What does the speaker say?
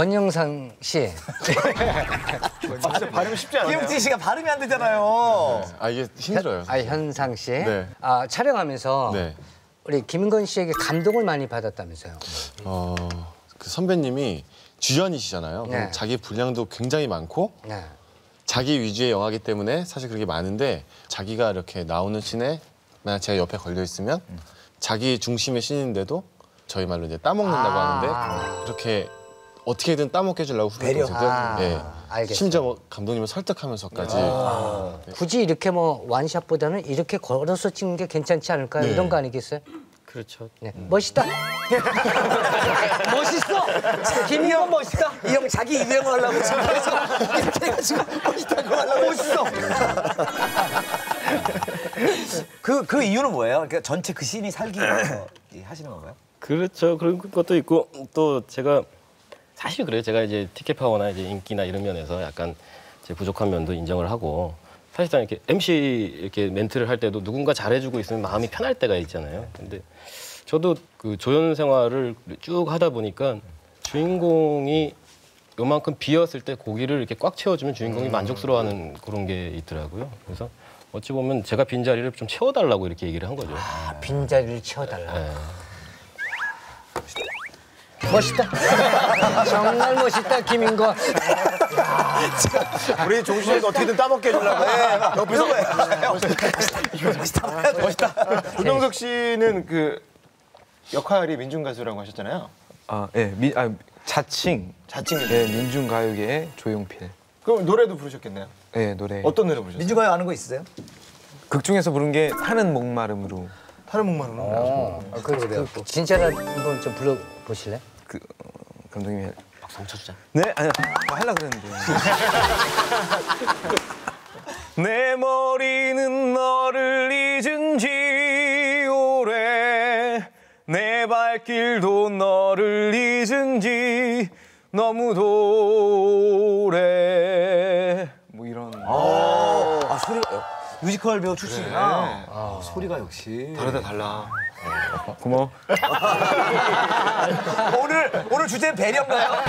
권영상 씨. 진짜 발음 쉽지 않아요. 김웅진 씨가 발음이 안 되잖아요. 아 이게 힘들어요. 아 현상 씨. 네. 아 촬영하면서 네. 우리 김인건 씨에게 감동을 많이 받았다면서요. 어, 그 선배님이 주연이시잖아요. 네. 자기 분량도 굉장히 많고 네. 자기 위주의 영화기 때문에 사실 그렇게 많은데 자기가 이렇게 나오는 씬에 만약 제가 옆에 걸려 있으면 자기 중심의 씬인데도 저희 말로 이제 따먹는다고 아. 하는데 그렇게 어떻게든 따먹게 해주려고 배려. 아, 예. 알겠어요. 심지어 뭐 감독님을 설득하면서까지 굳이 이렇게 뭐 완샷보다는 이렇게 걸어서 찍는 게 괜찮지 않을까요? 네. 이런 거 아니겠어요? 그렇죠. 네. 멋있다. 멋있어. 김인건 멋있다. 이 형 자기 유행을 하려고 지금 계속 이렇게 해가지고 멋있다고 하려고 멋있어. 그, 그 이유는 뭐예요? 그러니까 전체 그 씬이 살기 위해서 이 하시는 건가요? 그렇죠. 그런 것도 있고 또 제가 사실 그래요. 제가 이제 티켓 파워나 이제 인기나 이런 면에서 약간 제 부족한 면도 인정을 하고 사실상 이렇게 MC 이렇게 멘트를 할 때도 누군가 잘해주고 있으면 마음이 편할 때가 있잖아요. 근데 저도 그 조연 생활을 쭉 하다 보니까 주인공이 요만큼 비었을 때 고기를 이렇게 꽉 채워주면 주인공이 만족스러워하는 그런 게 있더라고요. 그래서 어찌 보면 제가 빈 자리를 좀 채워달라고 이렇게 얘기를 한 거죠. 아, 빈 자리를 채워달라. 네. 멋있다. 정말 멋있다, 김인건. 우리 종신 씨가 어떻게든 따먹게 해주려고. 옆에서 이거 멋있다. 멋있다. 조명석 씨는 그 역할이 민중 가수라고 하셨잖아요. 아, 예, 민, 아, 자칭. 자칭. 예, 민중가요계의 조용필. 그럼 노래도 부르셨겠네요. 예, 노래. 어떤 노래 부르셨어요? 민주가요 아는 거 있으세요? 극 중에서 부른 게 타는 목마름으로. 타는 목마루는 어, 그, 그, 그, 진짜로 한번 좀 불러보실래? 감독님이 박수 쳐주자. 네, 아니요. 뭐 하려고 그랬는데. 내 머리는 너를 잊은 지 오래 내 발길도 너를 잊은 지 너무도 뮤지컬 배우 출신이라 아, 소리가 역시 다르다 달라. 고마워 오늘 오늘 주제는 배려인가요?